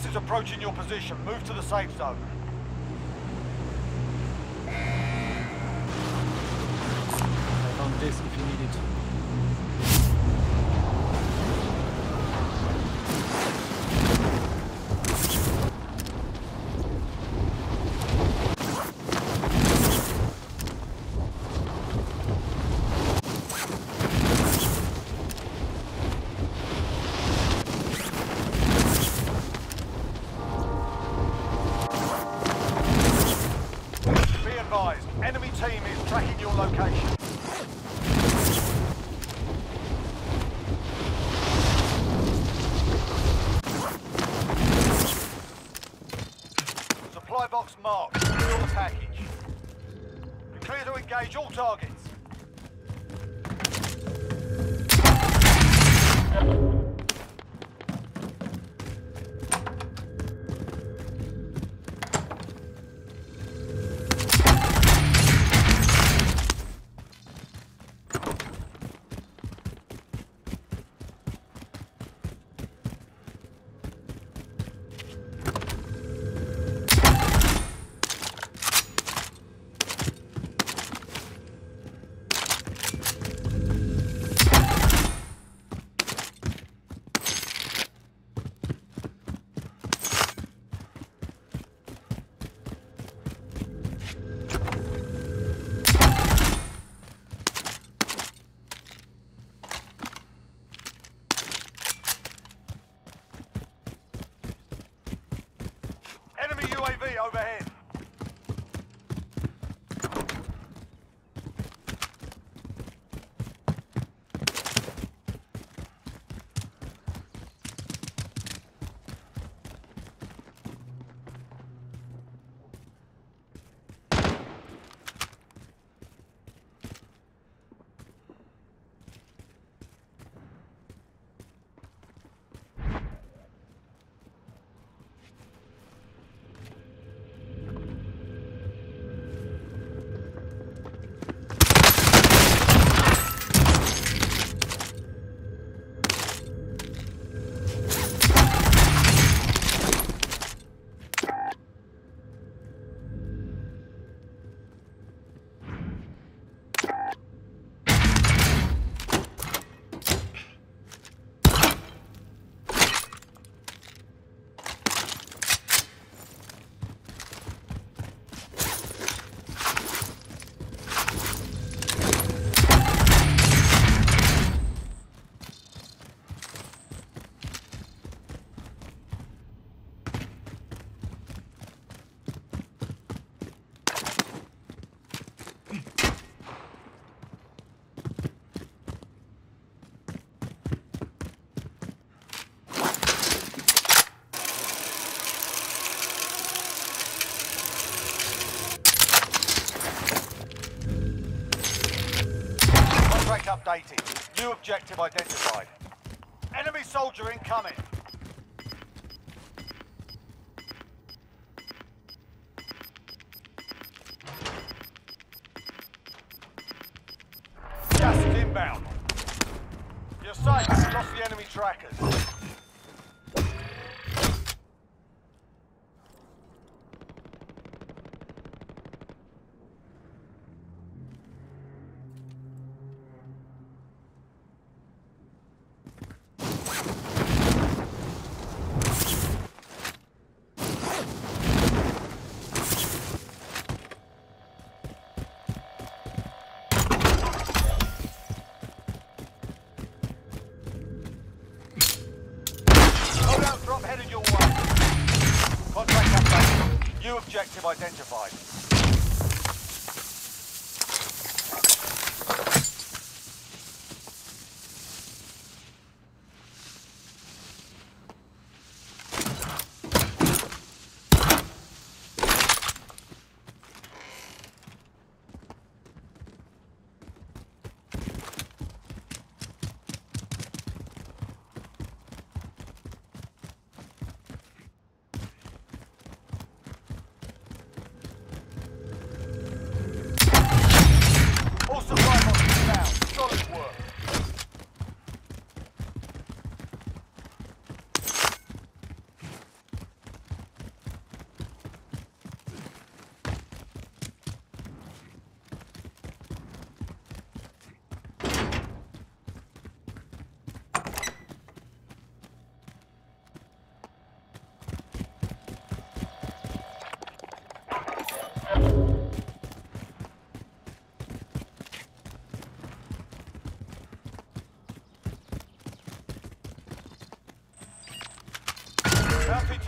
Gas is approaching your position. Move to the safe zone. This if you need it. Engage all targets. Updated. New objective identified. Enemy soldier incoming. Gas is inbound. You're safe. You've lost the enemy trackers. Loadout drop headed your way. Contract updated. New objective identified.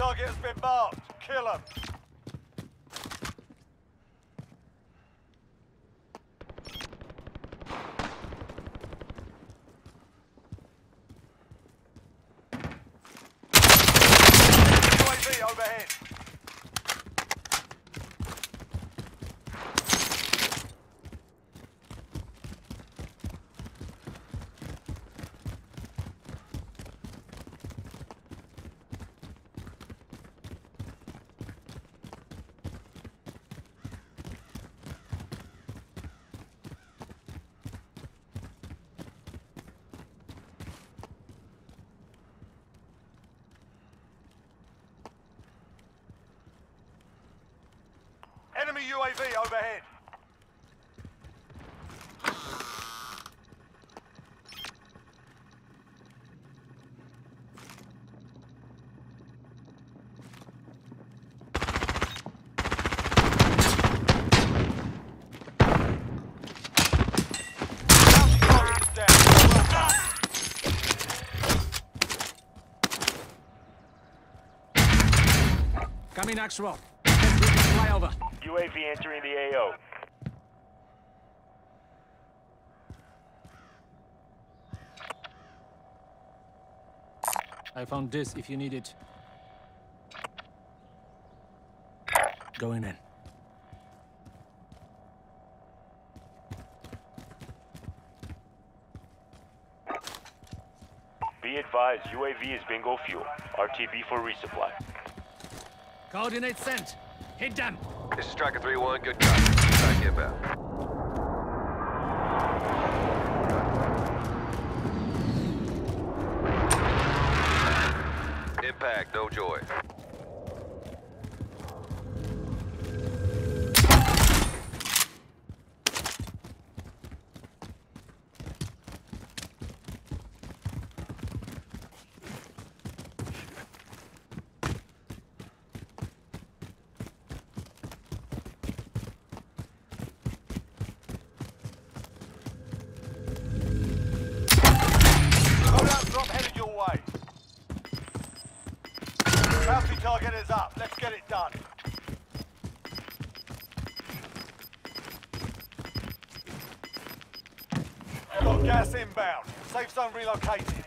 Target has been marked. Kill him. UAV overhead. Enemy UAV overhead. Coming this flyover. UAV entering the AO. I found this if you need it. Going in. Be advised, UAV is bingo fuel. RTB for resupply. Coordinates sent. Hit them. This is Striker 3-1, good copy. Strike inbound. Impact, no joy. Safe zone relocated.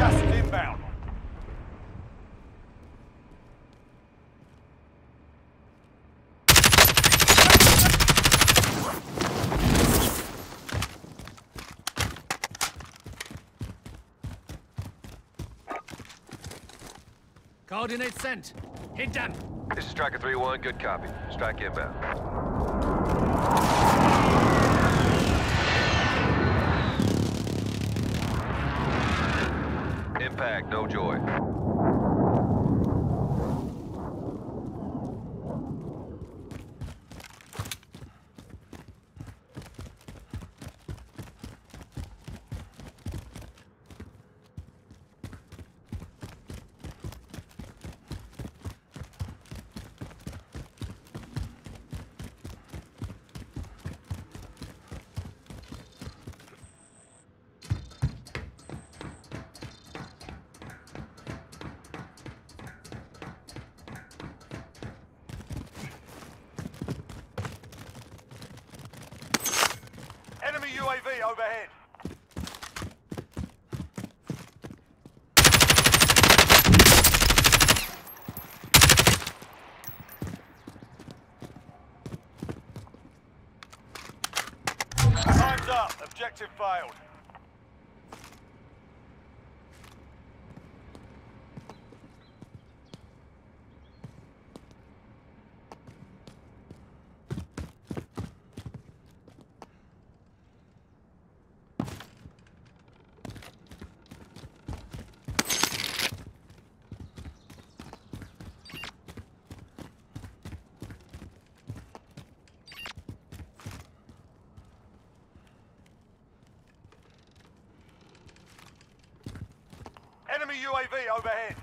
Gas is inbound. Coordinates sent. Hit them. This is Striker 3-1, good copy. Strike inbound. Objective failed. Enemy UAV overhead.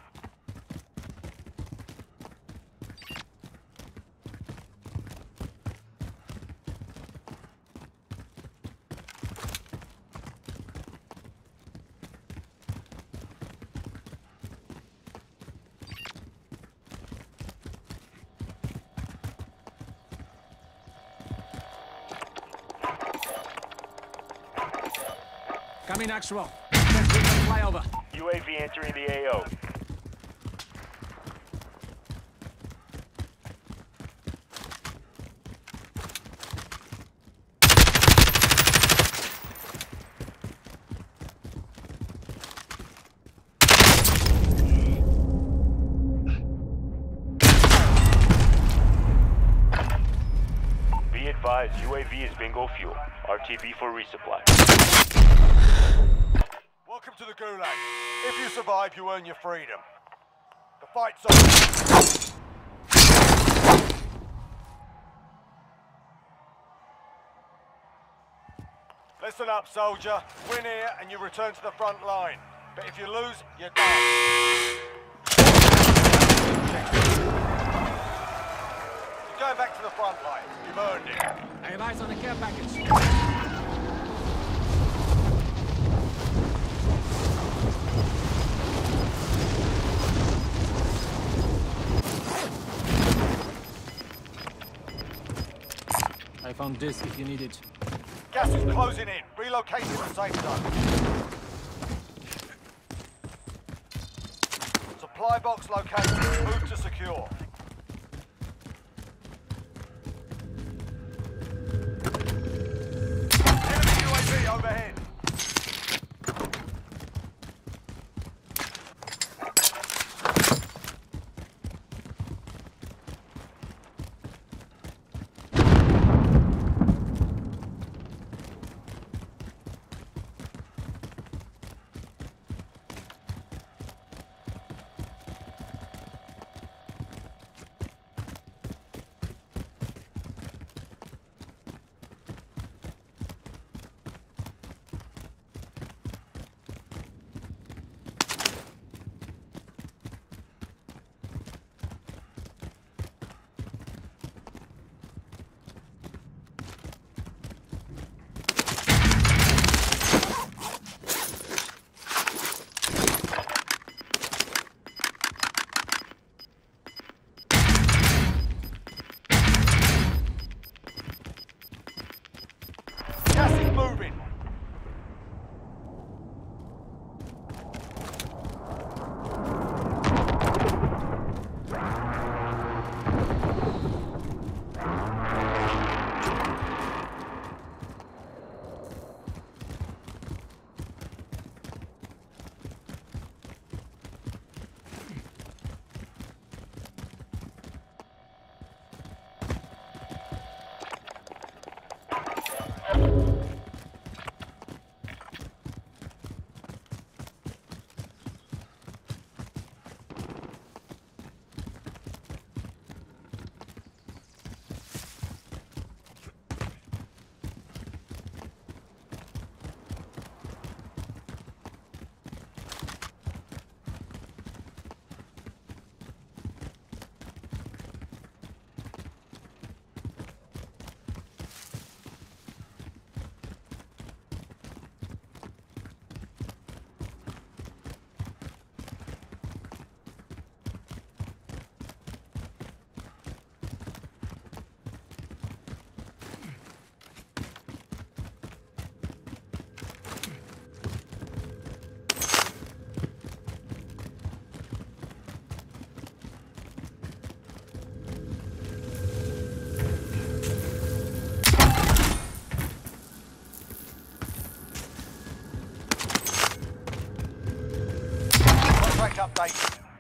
Coming. Let's flyover. UAV entering the AO. UAV is bingo fuel. RTB for resupply. Welcome to the Gulag. If you survive, you earn your freedom. The fight's on. Listen up, soldier. Win here and you return to the front line. But if you lose, you're done. You're going back to the front line. You've earned it. Have eyes on the care package. I found this if you need it. Gas is closing in. Relocate to the safe zone. Supply box located. Move to secure.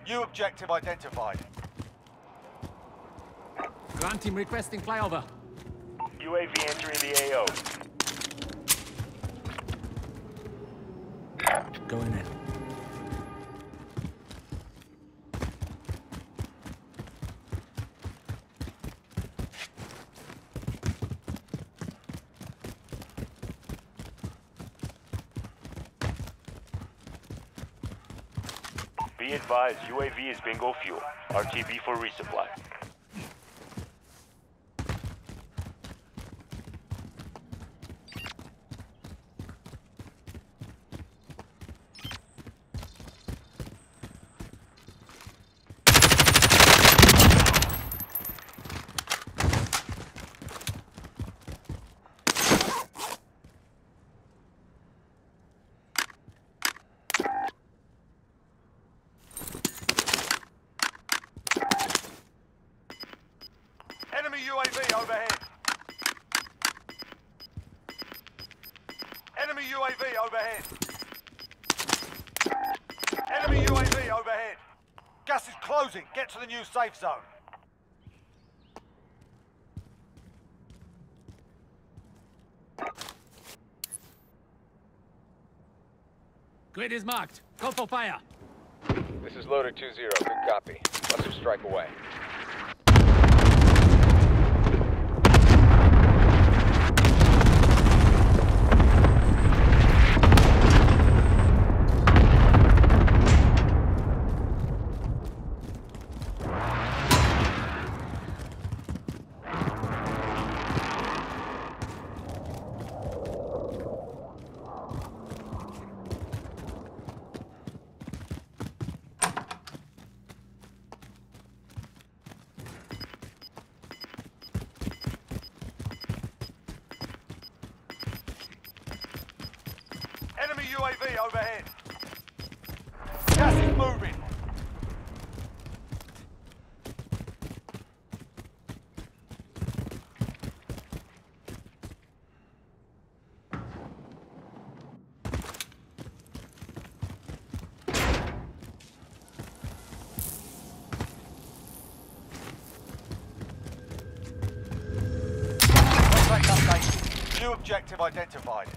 New objective identified. Ground team requesting flyover. UAV entering the AO. Going in. Be UAV is bingo fuel. RTB for resupply. Enemy UAV overhead. Enemy UAV overhead. Enemy UAV overhead. Gas is closing. Get to the new safe zone. Grid is marked. Go for fire. This is Loader 2-0. Good copy. Cluster strike away. Enemy UAV overhead. Gas is moving. Contract updated. New objective identified.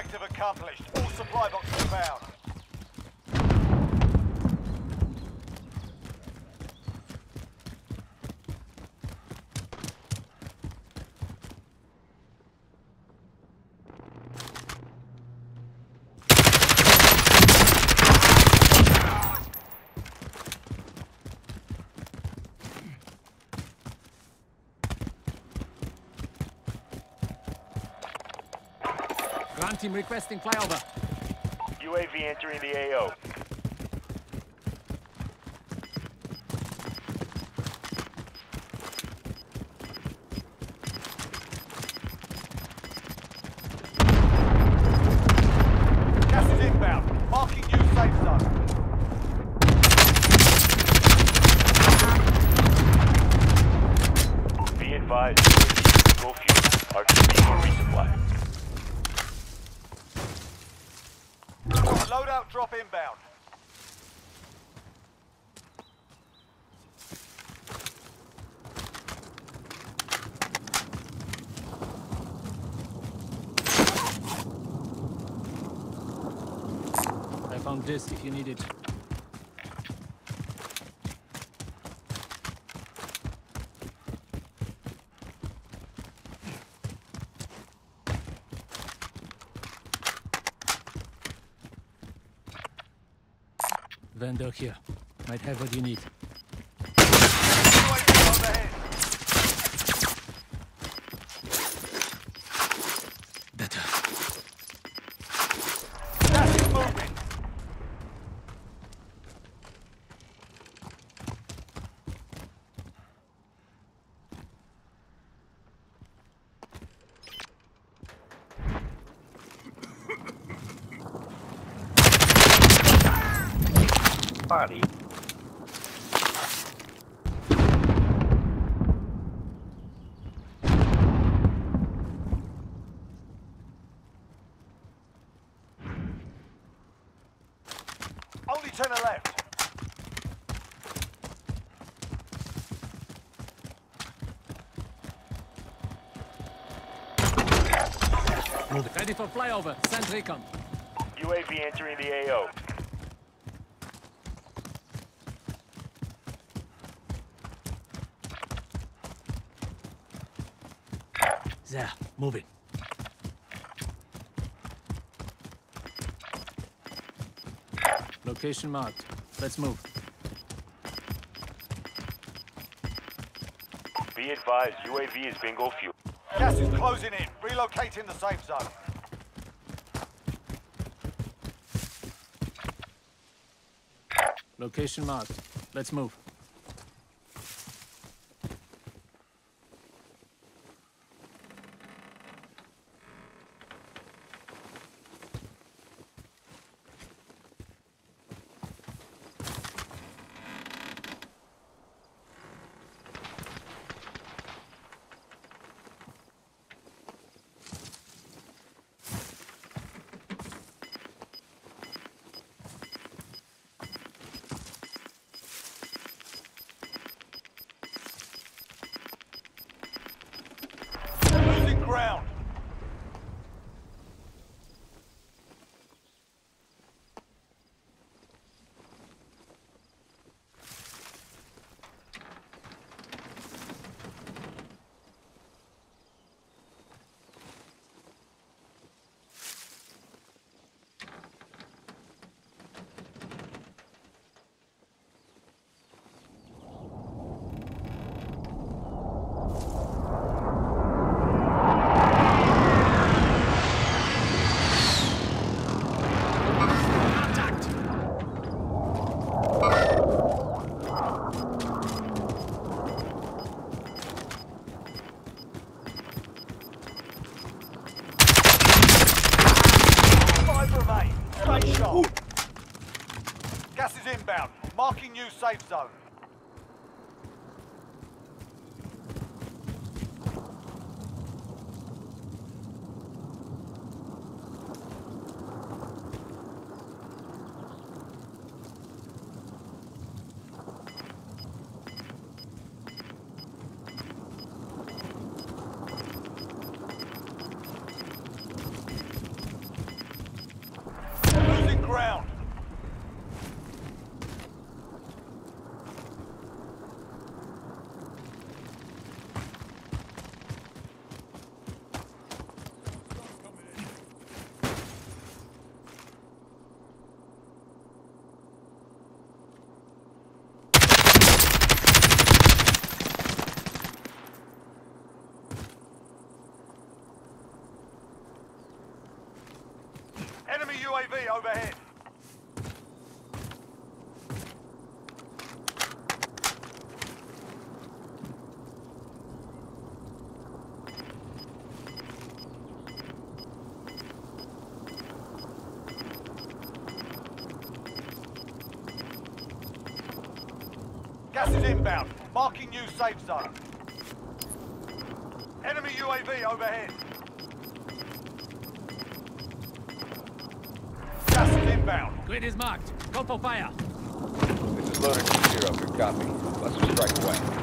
Objective accomplished. All supply boxes found. Ground team requesting flyover. UAV entering the AO. Gas is inbound. Marking new safe zone. Be advised, UAV is bingo fuel. RTB for resupply. Loadout drop inbound. I found this if you need it. Vendor here. Might have what you need. UAV overhead. Party. Only ten left. Ready for flyover. Send recon. UAV entering the AO. There. Moving. Location marked. Let's move. Be advised, UAV is bingo fuel. Gas is closing in. Relocating the safe zone. Location marked. Let's move. Losing ground. Five remain. Stay sharp. Gas is inbound. Marking new safe zone. Losing ground. Enemy UAV overhead. Gas is inbound. Marking new safe zone. Enemy UAV overhead. Inbound. Grid is marked. Go for fire. This is loader 2-0. Good copy. Cluster strike away.